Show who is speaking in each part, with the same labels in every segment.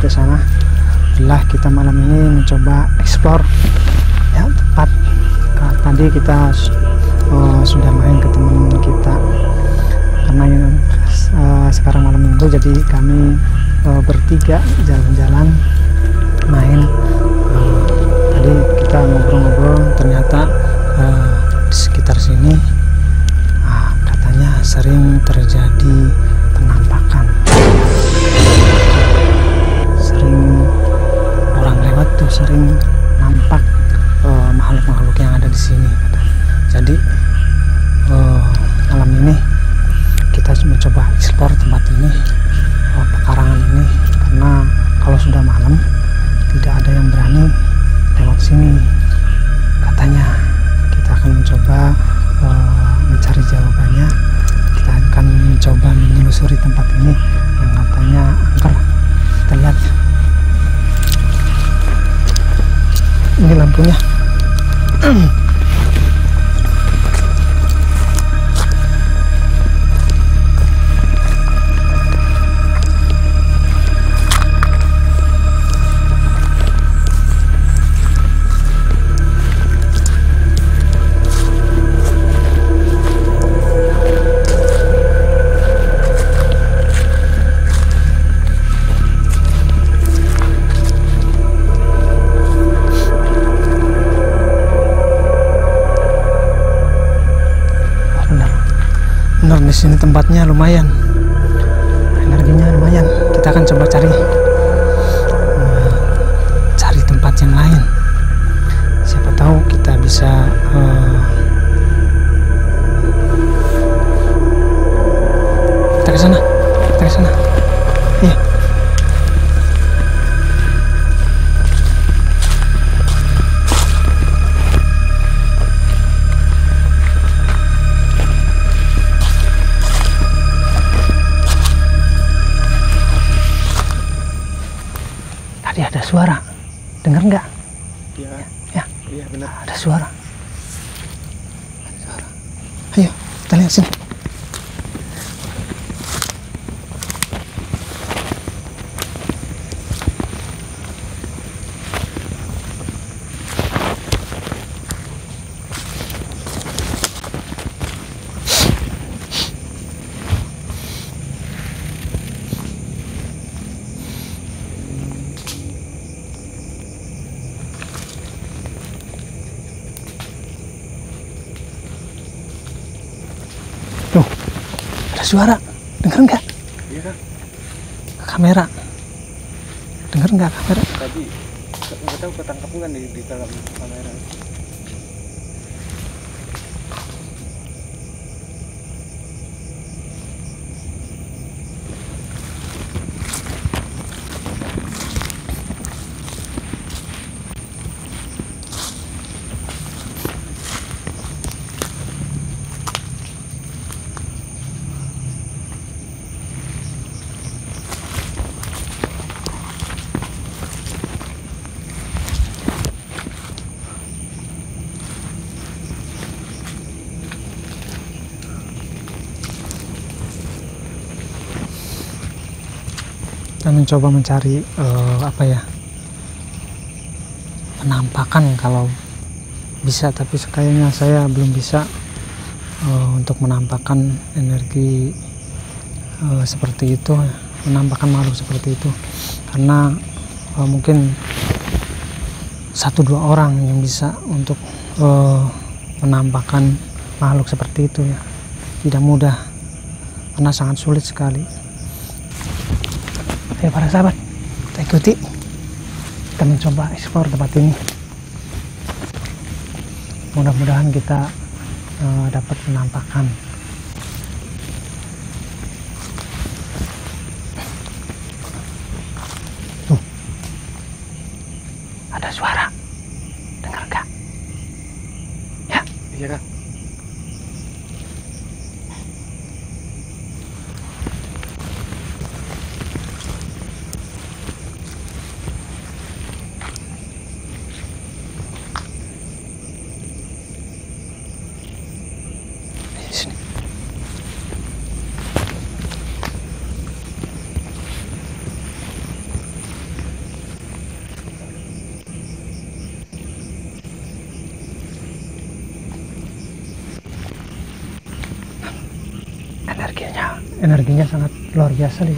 Speaker 1: di sana. Alhamdulillah kita malam ini mencoba explore ya tempat. Tadi kita uh, sudah main ke teman kita. Karena uh, sekarang malam minggu jadi kami uh, bertiga jalan-jalan main. Uh, tadi kita ngobrol-ngobrol ternyata menelusuri tempat ini yang katanya angker. Kita lumayan suara. Dengar nggak
Speaker 2: Iya.
Speaker 1: Ya.
Speaker 2: Iya benar.
Speaker 1: ada suara ada suara ayo kita lihat sini tuh ada suara dengar nggak
Speaker 2: Iya kan?
Speaker 1: kamera dengar nggak kamera
Speaker 2: Tadi nggak tahu ketangkap nggak di, di dalam kamera.
Speaker 1: Kita mencoba mencari eh, apa ya penampakan kalau bisa tapi kayaknya saya belum bisa eh, untuk menampakkan energi eh, seperti itu menampakkan makhluk seperti itu. Karena eh, mungkin satu dua orang yang bisa untuk eh, menampakkan makhluk seperti itu ya. Tidak mudah karena sangat sulit sekali Ayo para sahabat, kita ikuti. Kita mencoba eksplor tempat ini. Mudah-mudahan kita eh, dapat penampakan. Energinya sangat luar biasa di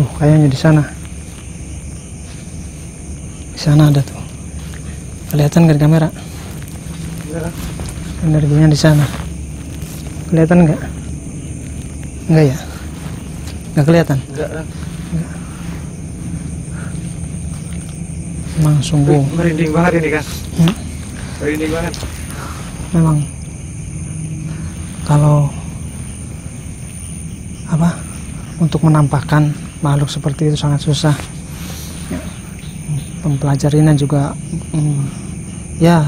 Speaker 1: Tuh, kayaknya di sana. Di sana ada tuh. Kelihatan nggak di kamera?
Speaker 2: Iya.
Speaker 1: Energinya di sana. Kelihatan nggak? Nggak ya? Nggak kelihatan.
Speaker 2: Enggak lah.
Speaker 1: Emang sungguh.
Speaker 2: Merinding banget ini kan.
Speaker 1: Hmm,
Speaker 2: Merinding banget.
Speaker 1: memang kalau apa untuk menampakkan makhluk seperti itu sangat susah. Ya, Mempelajarinya juga mm, ya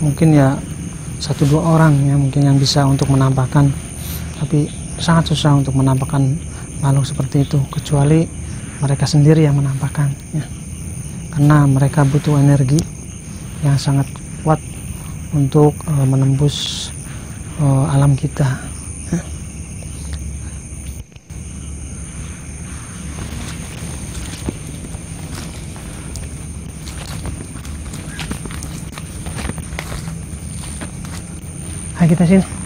Speaker 1: mungkin ya satu dua orang ya mungkin yang bisa untuk menampakkan. Tapi sangat susah untuk menampakkan makhluk seperti itu kecuali mereka sendiri yang menampakkan ya. Karena mereka butuh energi yang sangat kuat untuk eh, menembus eh, alam kita kita sini.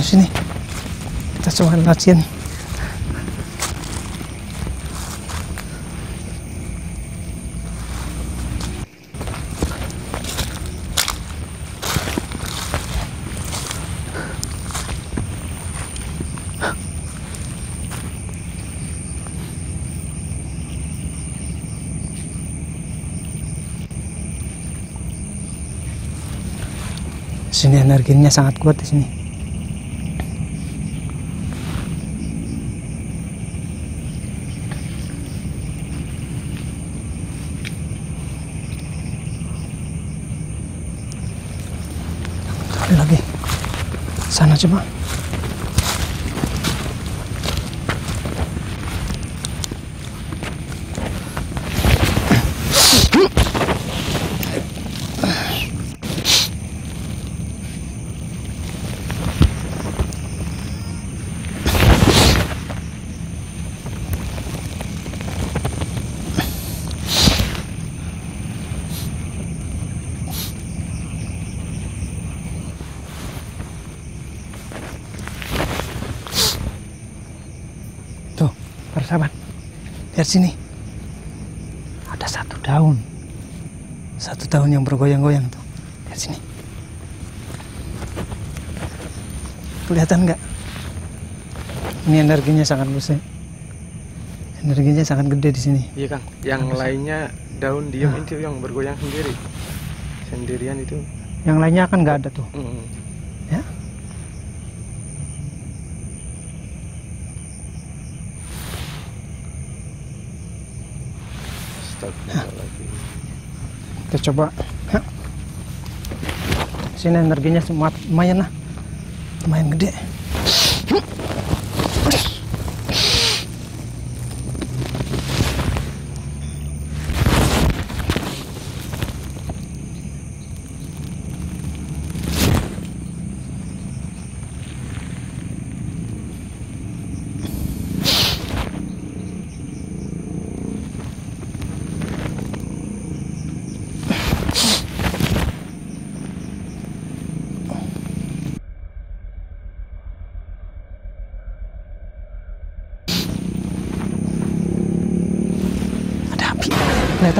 Speaker 1: Yuk sini. Kita coba sini. Sini energinya sangat kuat di sini. Lagi. Sana coba. Para sahabat. Lihat sini. Ada satu daun. Satu daun yang bergoyang-goyang tuh. Lihat sini. Kelihatan nggak? Ini energinya sangat besar. Energinya sangat gede di sini.
Speaker 2: Iya Kang. Yang lainnya daun diam itu yang bergoyang sendiri. Sendirian itu.
Speaker 1: Yang lainnya kan nggak ada tuh.
Speaker 2: Mm.
Speaker 1: Ya. Kita coba. Sini energinya lumayan lah. Lumayan gede.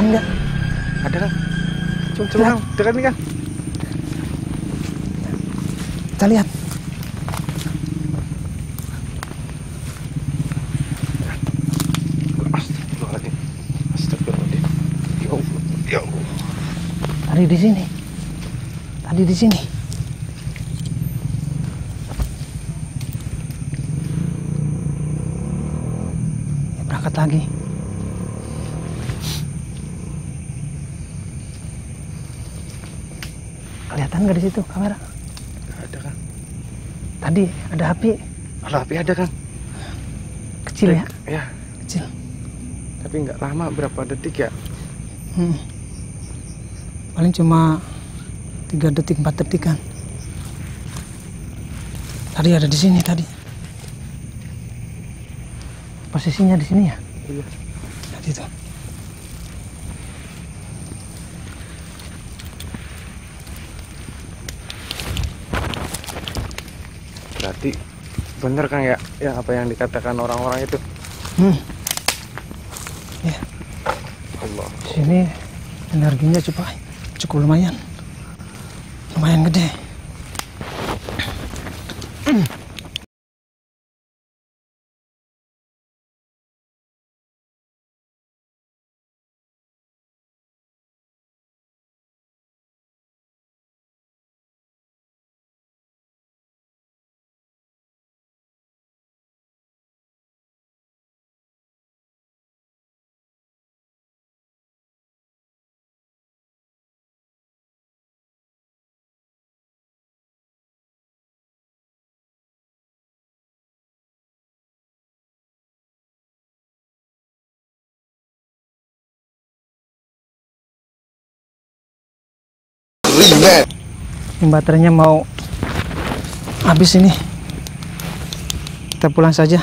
Speaker 1: Kelihatan nggak
Speaker 2: Ada kan? Coba coba dekat nih kan.
Speaker 1: kita lihat.
Speaker 2: Ya. Ya
Speaker 1: tadi di sini tadi di sini Ya, berangkat lagi kelihatan nggak di situ kamera
Speaker 2: Nggak ada kan?
Speaker 1: tadi ada api
Speaker 2: Ada api ada kan?
Speaker 1: kecil ya
Speaker 2: Ya.
Speaker 1: kecil
Speaker 2: Tapi nggak lama berapa detik ya?
Speaker 1: Hmm. paling cuma tiga detik empat detik kan tadi ada di sini tadi posisinya di sini ya
Speaker 2: Iya.
Speaker 1: tadi tuh
Speaker 2: Berarti bener kan ya? Ya apa yang dikatakan orang-orang itu?
Speaker 1: hmm. ya
Speaker 2: Allah.
Speaker 1: sini energinya cukup cukup lumayan lumayan gede ini baterainya mau habis ini. Kita pulang saja.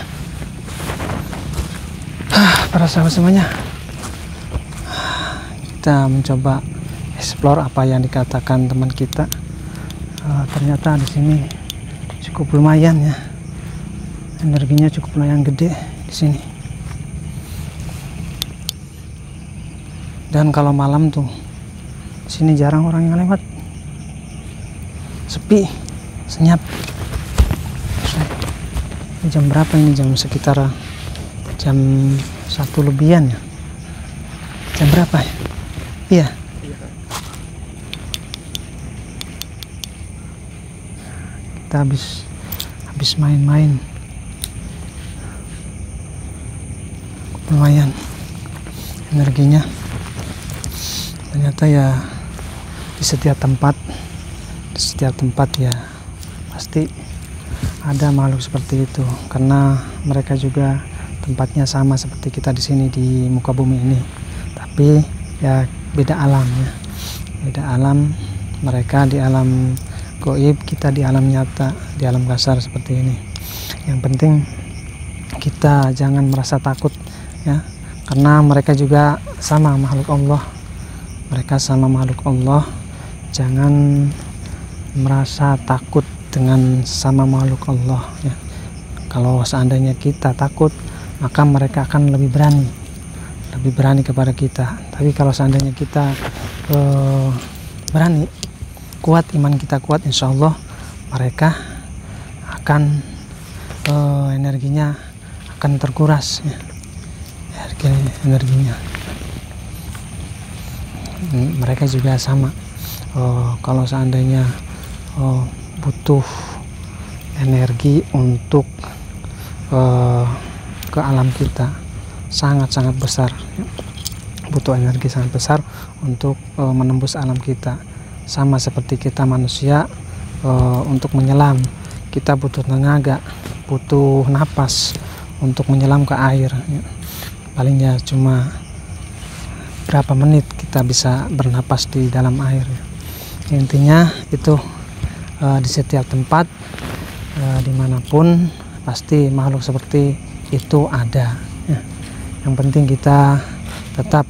Speaker 1: Ah, para sahabat semuanya. Kita mencoba explore apa yang dikatakan teman kita. Ah, ternyata di sini cukup lumayan ya. Energinya cukup lumayan gede di sini. Dan kalau malam tuh sini jarang orang yang lewat. Sepi senyap. Ini jam berapa ini? Jam sekitar jam satu lebihan ya? Jam berapa ya? Iya. Kita habis habis main-main. Lumayan energinya. Ternyata ya di setiap tempat di setiap tempat ya pasti ada makhluk seperti itu. Karena mereka juga tempatnya sama seperti kita di sini di muka bumi ini. Tapi ya beda alam ya. Beda alam mereka di alam goib kita di alam nyata di alam kasar seperti ini. Yang penting kita jangan merasa takut ya. Karena mereka juga sama makhluk Allah. Mereka sama makhluk Allah jangan merasa takut dengan sama makhluk Allah ya. Kalau seandainya kita takut, maka mereka akan lebih berani, lebih berani kepada kita. Tapi kalau seandainya kita eh, berani, kuat iman kita kuat, insya Allah mereka akan eh, energinya akan terkuras, ya. Energi- energinya. Mm, Mereka juga sama. Oh, kalau seandainya oh, butuh energi untuk eh, ke alam kita sangat-sangat besar ya. butuh energi sangat besar untuk eh, menembus alam kita sama seperti kita manusia eh, untuk menyelam kita butuh tenaga butuh napas untuk menyelam ke air ya. paling ya cuma berapa menit kita bisa bernapas di dalam air ya. Intinya itu eh, di setiap tempat eh, di mana pun pasti makhluk seperti itu ada ya. yang penting kita tetap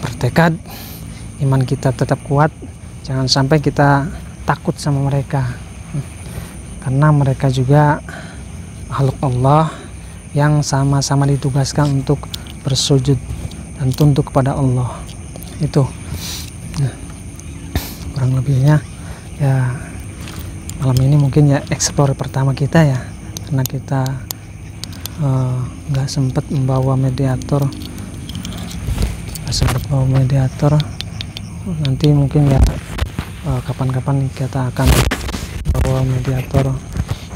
Speaker 1: bertekad iman kita tetap kuat jangan sampai kita takut sama mereka. Karena mereka juga makhluk Allah yang sama-sama ditugaskan untuk bersujud dan tunduk kepada Allah. Itu kurang lebihnya ya. Malam ini mungkin ya explore pertama kita ya. Karena kita eh, nggak uh, sempat membawa mediator. Nggak sempat bawa mediator. Nanti mungkin ya eh, kapan-kapan uh, kita akan bawa mediator.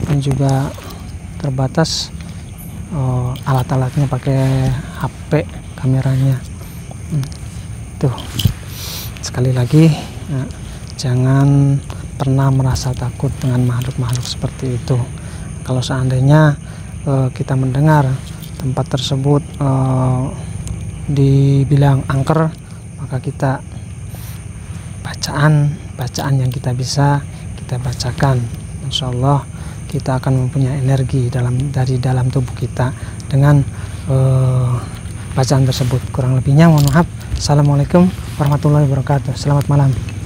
Speaker 1: Ini juga terbatas uh, alat-alatnya pakai HP kameranya. Hmm, tuh. Sekali lagi nah, jangan pernah merasa takut dengan makhluk-makhluk seperti itu. Kalau seandainya uh, kita mendengar tempat tersebut uh, dibilang angker maka kita bacaan bacaan yang kita bisa kita bacakan. Insya Allah kita akan mempunyai energi dalam dari dalam tubuh kita dengan uh, bacaan tersebut. Kurang lebihnya mohon maaf. Assalamualaikum warahmatullahi wabarakatuh. Selamat malam